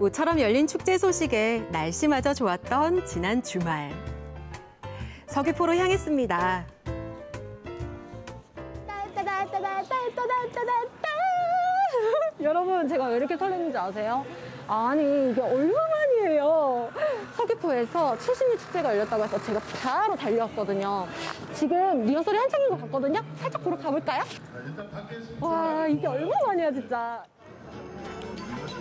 모처럼 열린 축제 소식에 날씨마저 좋았던 지난 주말. 서귀포로 향했습니다. 여러분 제가 왜 이렇게 설레는지 아세요? 아니 이게 얼마만이에요 서귀포에서 70리 축제가 열렸다고 해서 제가 바로 달려왔거든요 지금 리허설이 한창인 것 같거든요 살짝 보러 가볼까요? 와 이게 얼마만이야 진짜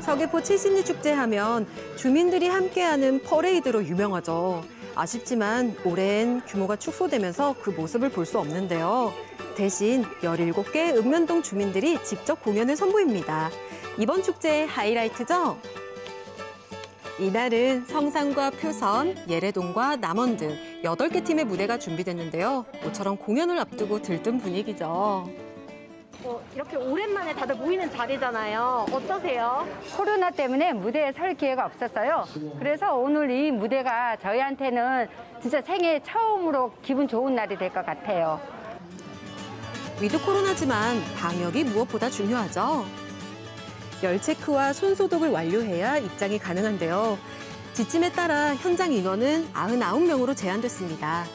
서귀포 70리 축제 하면 주민들이 함께하는 퍼레이드로 유명하죠. 아쉽지만 올해엔 규모가 축소되면서 그 모습을 볼 수 없는데요. 대신 17개 읍면동 주민들이 직접 공연을 선보입니다. 이번 축제의 하이라이트죠? 이날은 성산과 표선, 예래동과 남원 등 8개 팀의 무대가 준비됐는데요. 모처럼 공연을 앞두고 들뜬 분위기죠. 어, 이렇게 오랜만에 다들 모이는 자리잖아요 어떠세요? 코로나 때문에 무대에 설 기회가 없었어요. 그래서 오늘 이 무대가 저희한테는 진짜 생애 처음으로 기분 좋은 날이 될 것 같아요. 위드 코로나지만 방역이 무엇보다 중요하죠. 열 체크와 손 소독을 완료해야 입장이 가능한데요. 지침에 따라 현장 인원은 99명으로 제한됐습니다.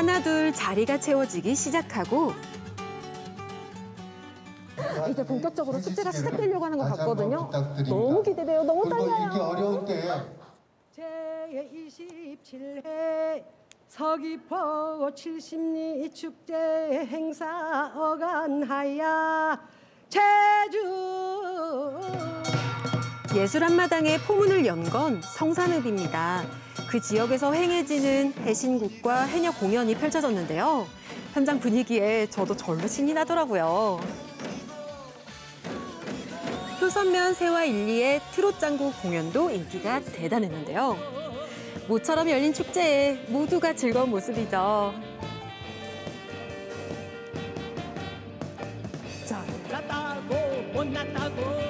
하나둘 자리가 채워지기 시작하고 이제 본격적으로 축제가 시작되려고 하는 것 같거든요. 너무 기대돼요. 너무 떨려요. 어려운 때 제27회 서귀포 70리 축제 행사 어간하야. 제주 예술 한마당에 포문을 연 건 성산읍입니다. 그 지역에서 행해지는 해신국과 해녀 공연이 펼쳐졌는데요. 현장 분위기에 저도 절로 신이 나더라고요. 효선면 세와 일리의 트롯 장구 공연도 인기가 대단했는데요. 모처럼 열린 축제에 모두가 즐거운 모습이죠. 잘났다고 못났다고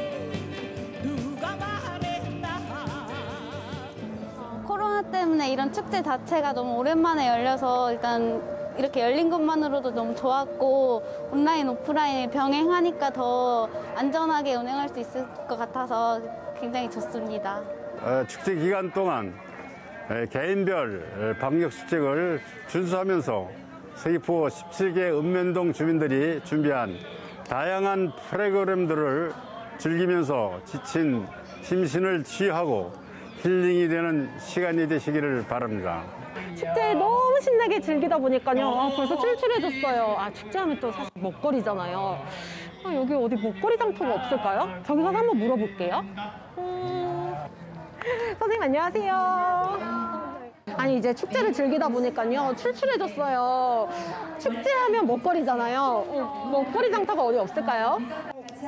때문에 이런 축제 자체가 너무 오랜만에 열려서 일단 이렇게 열린 것만으로도 너무 좋았고 온라인 오프라인을 병행하니까 더 안전하게 운행할 수 있을 것 같아서 굉장히 좋습니다. 어, 축제 기간 동안 에, 개인별 에, 방역 수칙을 준수하면서 서귀포 17개 읍면동 주민들이 준비한 다양한 프로그램들을 즐기면서 지친 심신을 치유하고 힐링이 되는 시간이 되시기를 바랍니다. 축제 너무 신나게 즐기다 보니까요. 아, 벌써 출출해졌어요. 아 축제하면 또 사실 먹거리잖아요. 아, 여기 어디 먹거리 장터가 없을까요? 저기 가서 한번 물어볼게요. 음... 선생님 안녕하세요. 아니 이제 축제를 즐기다 보니까요. 출출해졌어요. 축제하면 먹거리잖아요. 어, 먹거리 장터가 어디 없을까요?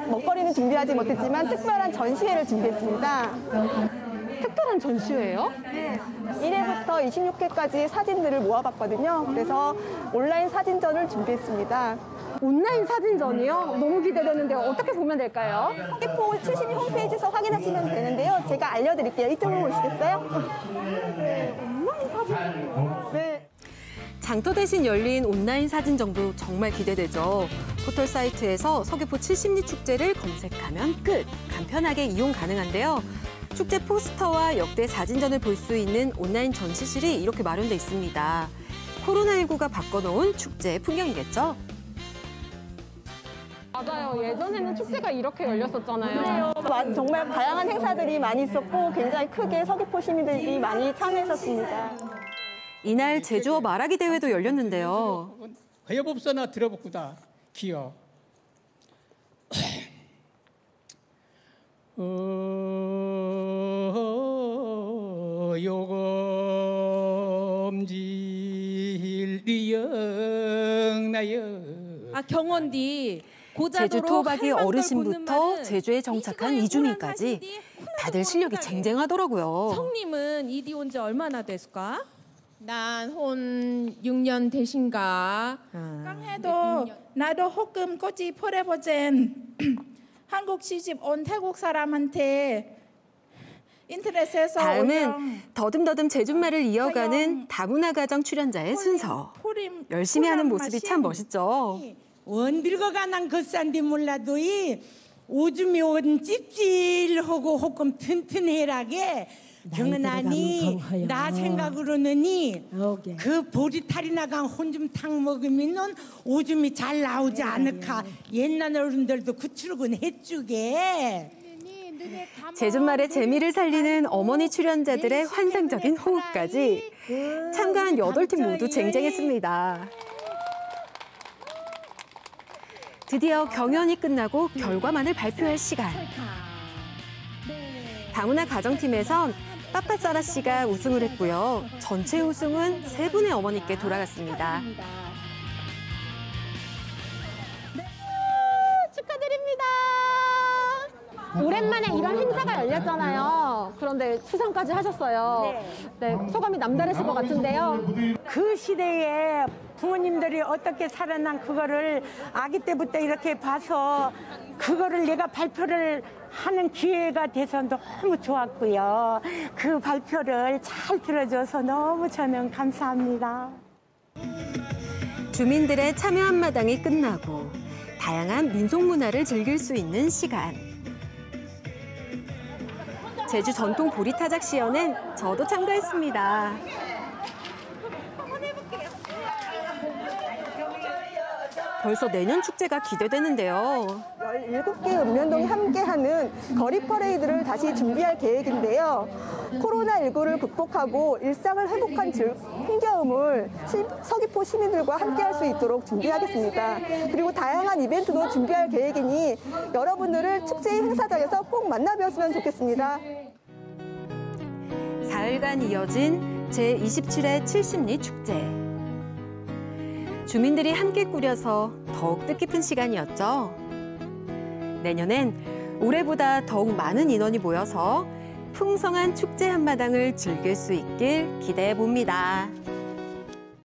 먹거리는 준비하지 못했지만 특별한 전시회를 준비했습니다. 특별한 전시회예요? 1회부터 26회까지 사진들을 모아봤거든요. 그래서 온라인 사진전을 준비했습니다. 온라인 사진전이요? 너무 기대되는데 어떻게 보면 될까요? 서귀포 70이 홈페이지에서 확인하시면 되는데요. 제가 알려드릴게요. 이쪽으로 오시겠어요? 온라인 사진. 네. 장터 대신 열린 온라인 사진전도 정말 기대되죠. 포털 사이트에서 서귀포 70리 축제를 검색하면 끝! 간편하게 이용 가능한데요. 축제 포스터와 역대 사진전을 볼 수 있는 온라인 전시실이 이렇게 마련돼 있습니다. 코로나19가 바꿔놓은 축제의 풍경이겠죠? 맞아요. 예전에는 축제가 이렇게 열렸었잖아요. 마- 정말 다양한 행사들이 많이 있었고 굉장히 크게 서귀포 시민들이 많이 참여했었습니다. 이날 제주어 말하기 대회도 열렸는데요. 회법서나 들어보구다 기어 어, 요검질 리영나여 아 경원디 제주 토박이 어르신부터 제주에 정착한 이주민까지 다들 실력이 쟁쟁하더라고요. 성님은 이디 온 지 얼마나 됐을까? 난 혼 6년 되신가? 해도 나도 호금 꼬지 포레보젠 한국 시집 온 태국 사람한테 인터넷에서 다음은 더듬더듬 제주말을 이어가는 다문화 가정 출연자의 순서. 열심히 하는 모습이 참 멋있죠. 원들거가 난 겉산디 몰라도 이 오줌이 온 찝찝하고 호금 튼튼해라게 경은아니 나 생각으로는이 그 보리탈이 나 간 혼줌탕 먹으면은 오줌이 잘 나오지 않을까. 옛날 어른들도 그 출근 해주게 제주말의 재미를 살리는 어머니 출연자들의 환상적인 호흡까지 참가한 여덟 팀 모두 쟁쟁했습니다. 드디어 경연이 끝나고 결과만을 발표할 시간. 다문화 가정팀에선 빠빠사라 씨가 우승을 했고요. 전체 우승은 세 분의 어머니께 돌아갔습니다. 오랜만에 이런 행사가 열렸잖아요. 그런데 수상까지 하셨어요. 네, 소감이 남다르실 것 같은데요. 그 시대에 부모님들이 어떻게 살아난 그거를 아기 때부터 이렇게 봐서 그거를 내가 발표를 하는 기회가 돼서 너무 좋았고요. 그 발표를 잘 들어줘서 너무 저는 감사합니다. 주민들의 참여 한마당이 끝나고 다양한 민속 문화를 즐길 수 있는 시간. 제주 전통 보리타작 시연엔 저도 참가했습니다. 벌써 내년 축제가 기대되는데요. 17개 읍면동이 함께하는 거리 퍼레이드를 다시 준비할 계획인데요. 코로나19를 극복하고 일상을 회복한 즐- 흥겨움을 시- 서귀포 시민들과 함께 할 수 있도록 준비하겠습니다. 그리고 다양한 이벤트도 준비할 계획이니 여러분들을 축제 행사장에서 꼭 만나뵈었으면 좋겠습니다. 사흘간 이어진 제27회 70리 축제. 주민들이 함께 꾸려서 더욱 뜻깊은 시간이었죠. 내년엔 올해보다 더욱 많은 인원이 모여서 풍성한 축제 한마당을 즐길 수 있길 기대해 봅니다.